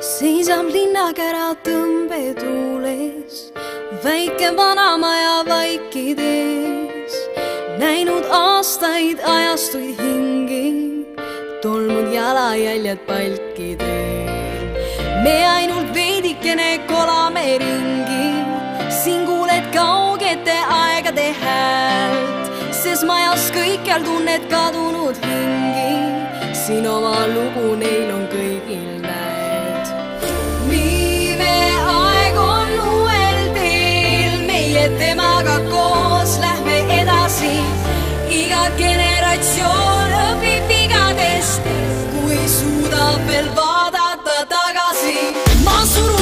seisab linnakära tõmbetuules, väike vanamaja vaikides, näinud aastaid ajastuid hingi, tolmunud jalajäljed palkidel. me ainult veidikene kolame ringi, siin kuuled kaugete aegade häält, sest majas kõikjal tunned kadunud hingi, siin oma lugu neil on näha meie temaga koos lähme edasi. iga generatsioon õpib vigadest, kui suudab veel vaadata tagasi. ma surun.